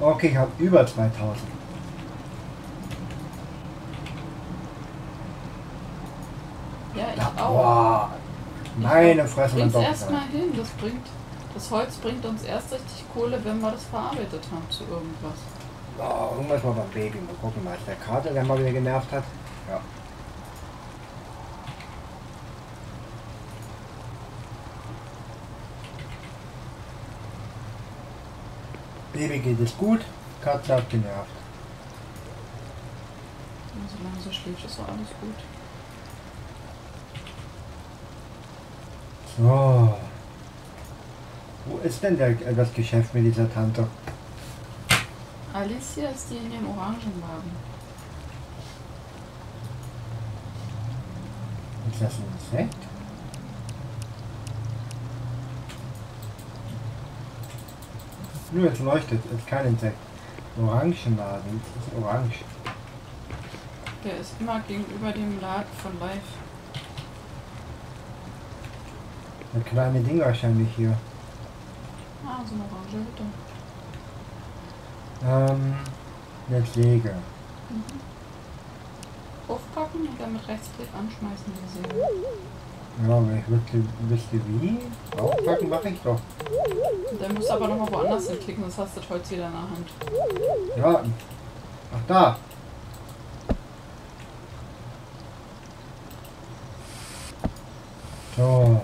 Okay, ich habe über 2000. Ja, ich Ja, auch. boah. Meine Fresse, Bring's Doppel. erstmal hin. Das bringt. Das Holz bringt uns erst richtig Kohle, wenn wir das verarbeitet haben zu irgendwas. Oh, irgendwas mal beim Baby. Mal gucken, mal. Ist der Kater, der mal wieder genervt hat? Ja. Baby geht es gut, Katze hat genervt. Und solange so schläft, ist doch alles gut. So. Wo ist denn der, äh, das Geschäft mit dieser Tante? Alicia ist die in dem Orangenwagen. Ist das ein Insekt? Nur es leuchtet, es ist kein Insekt. Orangenladen, es ist orange. Der ist immer gegenüber dem Laden von Live. Das kleine Ding wahrscheinlich hier. Ah, so eine orange Hütte. Ähm, der Säge. Aufpacken und dann mit Rechtsklick anschmeißen die Säge. Ja, wenn ich wüsste, wüsste wie. Aufpacken mache ich doch. Der muss aber nochmal woanders hinklicken, sonst hast du das Holz wieder in der Hand. Ja. Ach da. So.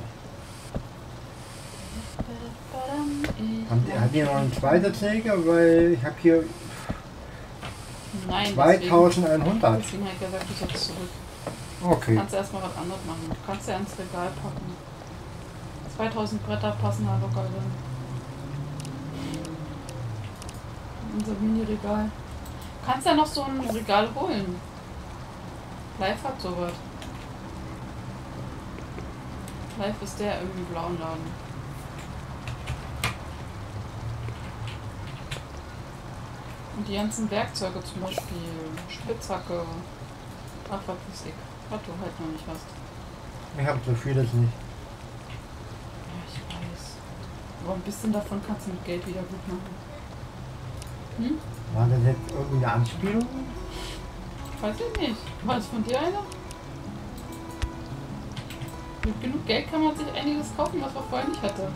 Haben die, hat die noch eine zweite Säge? Weil ich habe hier Nein, 2100. Deswegen, deswegen er gesagt, du sollst zurück. Okay. Kannst du erstmal was anderes machen. Du kannst ja ins Regal packen. 2000 Bretter passen da locker drin. Unser Mini-Regal. Kannst ja noch so ein Regal holen. Live hat sowas. Live ist der im blauen Laden. Und die ganzen Werkzeuge zum Beispiel, Spitzhacke, ach was ich, was du halt noch nicht hast. Ich habe so vieles nicht. Ja, ich weiß. Aber ein bisschen davon kannst du mit Geld wieder gut machen. Hm? War das jetzt irgendwie eine Anspielung? Weiß ich nicht. War das von dir einer? Mit genug Geld kann man sich einiges kaufen, was man vorher nicht hatte.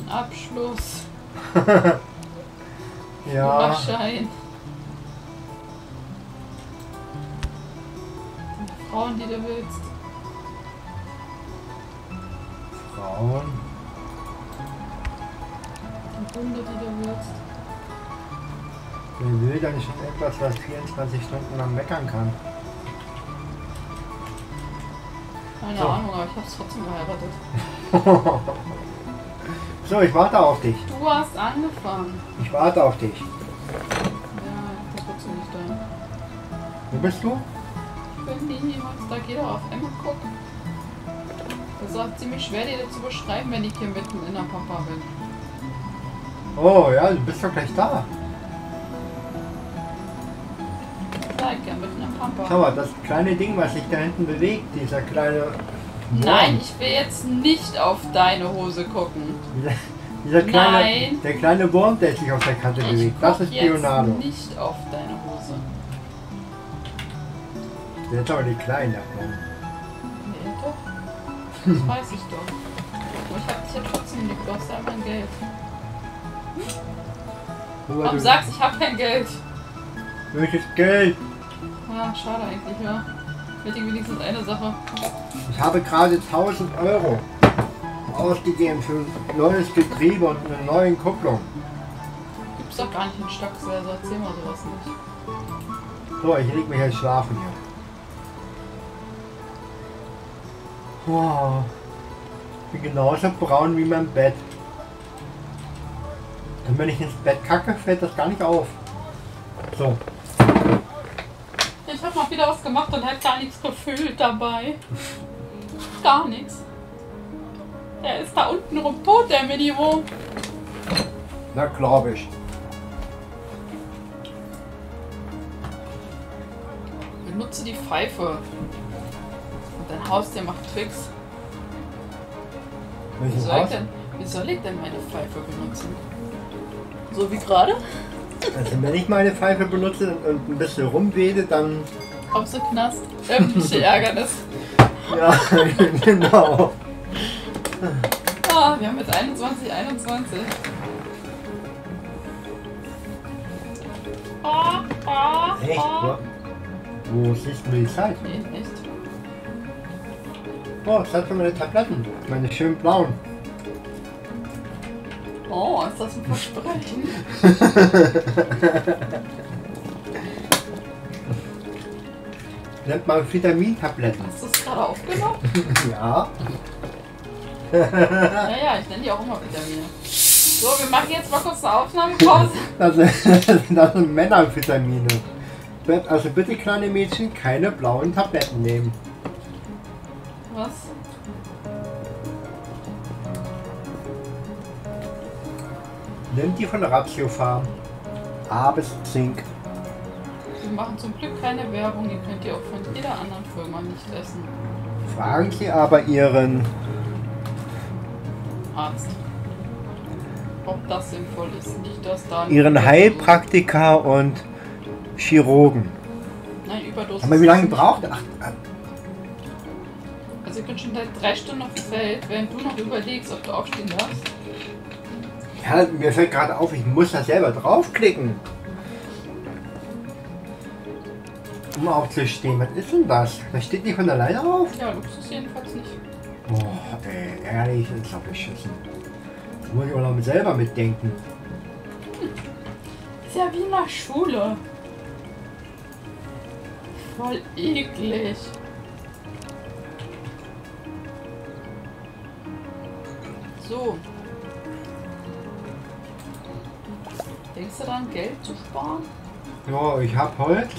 Ein Abschluss, Ja. Führerschein. Die Frauen, die du willst. Frauen. Die Hunde, die du willst. Wer will dann schon etwas, was 24 Stunden lang meckern kann? Keine So. Ahnung, aber ich hab's trotzdem geheiratet. So, ich warte auf dich. Du hast angefangen. Ich warte auf dich. Ja, bin trotzdem nicht da. Wo bist du? Ich bin nie niemals da. Geh doch auf M und guck. Das ist auch ziemlich schwer, dir das zu beschreiben, wenn ich hier mitten in der Pampa bin. Oh ja, du bist doch gleich da. Ich ja mitten in der Pampa. Schau mal, das kleine Ding, was sich da hinten bewegt, dieser kleine. Nein, ich will jetzt nicht auf deine Hose gucken. Dieser, kleine, Nein. der kleine Wurm, der sich auf der Kante Ich bewegt. Das ist jetzt Leonardo. nicht auf deine Hose. Der ist aber die kleine. Nee, doch. Das weiß ich doch. Aber ich hab dich ja trotzdem lieb. Du hast ja mein Geld. Warum du- sagst ich hab kein Geld? Welches Geld? Ja, schade eigentlich, ja. Hätte ich wenigstens eine Sache. Ich habe gerade 1000 Euro ausgegeben für ein neues Getriebe und eine neue Kupplung. Gibt's doch gar nicht in Stockswälder. Erzähl mal sowas nicht. So, ich leg mich jetzt schlafen hier. Oh, ich bin genauso braun wie mein Bett. Und wenn ich ins Bett kacke, fällt das gar nicht auf. So, Ich mal wieder was gemacht und hab gar nichts gefühlt dabei. Gar nichts. Der ist da unten rum tot, der Minimo. na glaube ich. Benutze die Pfeife. Und dein Haustier macht Tricks. Wie Welches soll, ich Haus? denn, wie soll ich denn meine Pfeife benutzen? So wie gerade? Also wenn ich meine Pfeife benutze und ein bisschen rumwede, dann Knast. Öffentliche Ärgernis. ja, genau. Ah, wir haben jetzt 21, 21. Ah, ah, Echt? ah. Wo, wo siehst du die Zeit? Nee, nicht. Oh, Zeit für meine Tabletten. Meine schönen blauen. Oh, ist das ein Versprechen? Nennt man Vitamintabletten. Hast du es gerade aufgenommen? Ja. Naja, ich nenne die auch immer Vitamine. So, wir machen jetzt mal kurz eine Aufnahmepause. Das sind, das sind Männervitamine. Also bitte kleine Mädchen keine blauen Tabletten nehmen. Was? Nimm die von Ratio Farm. A bis Zink. Machen zum Glück keine Werbung, die könnt ihr auch von jeder anderen Firma nicht essen. Fragen Sie aber Ihren Arzt. Ob das sinnvoll ist. Nicht, dass da. Ihren Heilpraktiker und Chirurgen. Nein, Überdosis. Aber wie lange braucht ach, Also, ich bin schon seit drei Stunden auf dem Feld, während du noch überlegst, ob du aufstehen darfst. ja, mir fällt gerade auf, ich muss da selber draufklicken. Um aufzustehen. Was ist denn das? Das steht nicht von alleine auf? Ja, Luxus jedenfalls nicht. Boah, ey, ehrlich, ist doch beschissen. Das muss ich auch noch selber mitdenken. Ist ja wie in der Schule. Voll eklig. So. Denkst du daran, Geld zu sparen? Ja, ich hab Holz.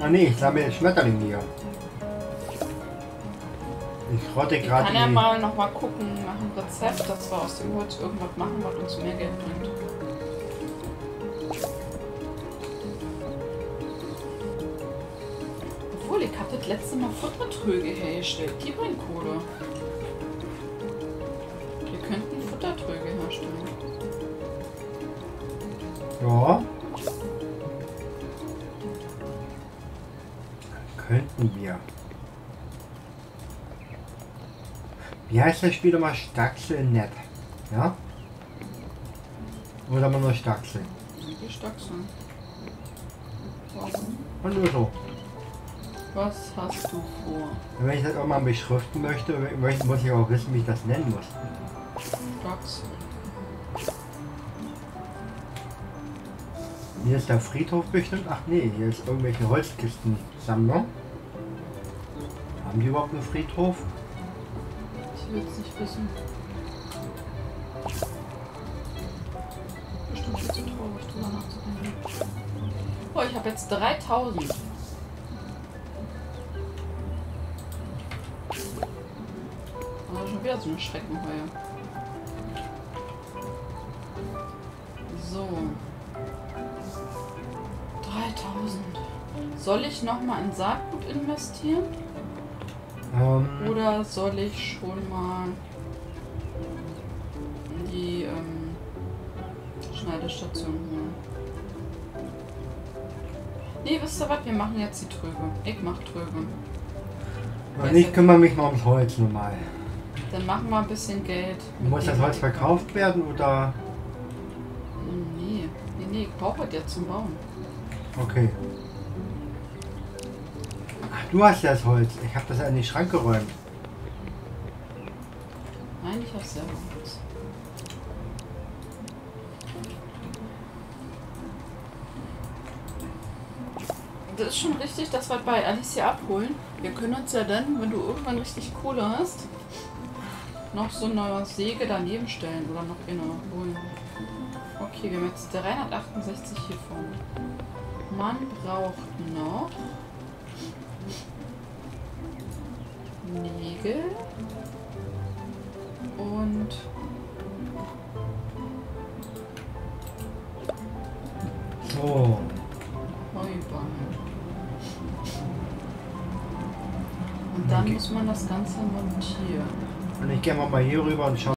Ah nee, ich sammle Schmetterlinge hier. Ich rotte Ich gerade kann ja mal noch mal gucken nach einem Rezept, dass wir aus dem Holz irgendwas machen, was uns mehr Geld bringt. Obwohl, ich hatte das letzte Mal Futtertröge hergestellt. Die bringen Kohle. Wir könnten Futtertröge herstellen. Ja. Könnten wir. Wie heißt das Spiel nochmal? Staxelnet. Ja? Oder mal nur Staxel? Die. Warum? Und nur so. Was hast du vor? Wenn ich das auch mal beschriften möchte, muss ich auch wissen, wie ich das nennen muss. Stachseln. Hier ist der Friedhof bestimmt. Ach nee, hier ist irgendwelche Holzkistensammlung. Haben die überhaupt einen Friedhof? Ich will es nicht wissen. Bestimmt viel zu traurig, drüber nachzudenken. Oh, ich habe jetzt 3000. Aber schon wieder so eine Schreckenheue. So. Soll ich nochmal in Saatgut investieren? Ähm, Oder soll ich schon mal die ähm, Schneidestation holen? Nee, wisst ihr was? Wir machen jetzt die Tröge. Ich mach Tröge. und ich kümmere mich mal ums Holz nun mal. Dann machen wir ein bisschen Geld. Muss das Holz verkauft werden oder? Nee, nee, nee, ich brauche das jetzt zum Bauen. Okay. Ach, du hast ja das Holz. Ich habe das ja in den Schrank geräumt. Nein, ich hab's selber. Holz. Das ist schon richtig, dass wir bei Alicia abholen. Wir können uns ja dann, wenn du irgendwann richtig Kohle hast, noch so eine Säge daneben stellen oder noch eine holen. Okay, wir haben jetzt 368 hiervon. Man braucht noch Nägel und So. Heuballen. Und dann muss man das Ganze montieren. Und ich gehe mal hier rüber und schau